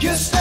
You stay